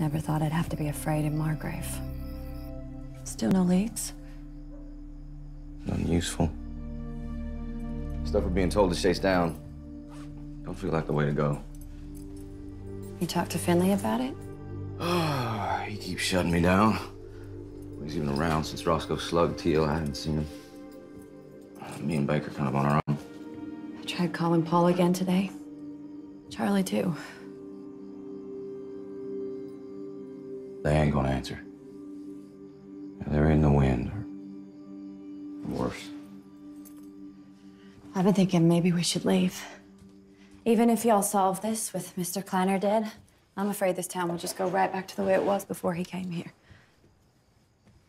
Never thought I'd have to be afraid in Margrave. Still no leads? Nothing useful. Stuff we're being told to chase down. Don't feel like the way to go. You talked to Finlay about it? he keeps shutting me down. He's even around since Roscoe slugged Teale. I hadn't seen him. Me and Baker kind of on our own. I tried calling Paul again today. Charlie, too. They ain't gonna answer. They're in the wind, or worse. I've been thinking maybe we should leave. Even if y'all solve this with Mr. Kliner dead, I'm afraid this town will just go right back to the way it was before he came here.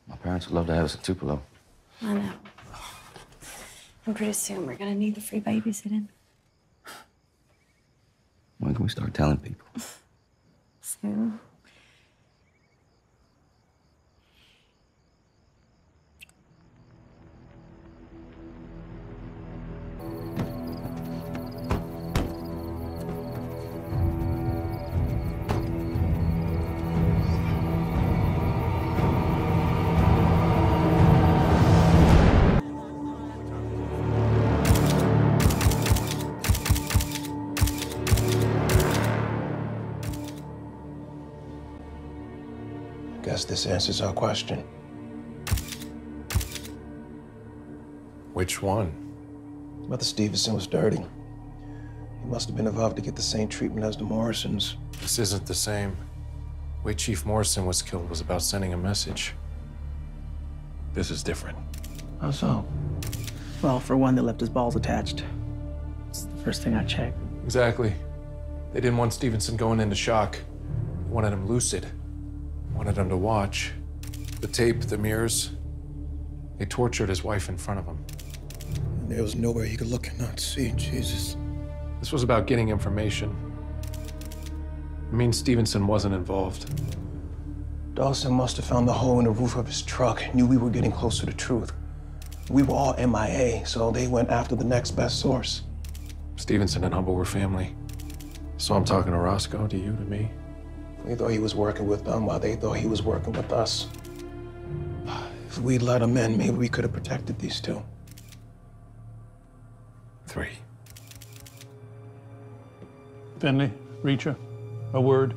My parents would love to have us in Tupelo. I know. And pretty soon we're gonna need the free babysitting. When can we start telling people? Soon. Guess this answers our question. Which one? Mother Stevenson was dirty. He must have been involved to get the same treatment as the Morrisons. This isn't the same. The way Chief Morrison was killed was about sending a message. This is different. How so? Well, for one, they left his balls attached. It's the first thing I checked. Exactly. They didn't want Stevenson going into shock. They wanted him lucid. Wanted him to watch. The tape, the mirrors. They tortured his wife in front of him. There was nowhere he could look and not see. Jesus. This was about getting information. I mean, Stevenson wasn't involved. Dawson must have found the hole in the roof of his truck, knew we were getting close to the truth. We were all MIA, so they went after the next best source. Stevenson and Hubble were family. So I'm talking to Roscoe, to you, to me. We thought he was working with them while they thought he was working with us. If we'd let him in, maybe we could have protected these two. Three. Finlay, Reacher, a word.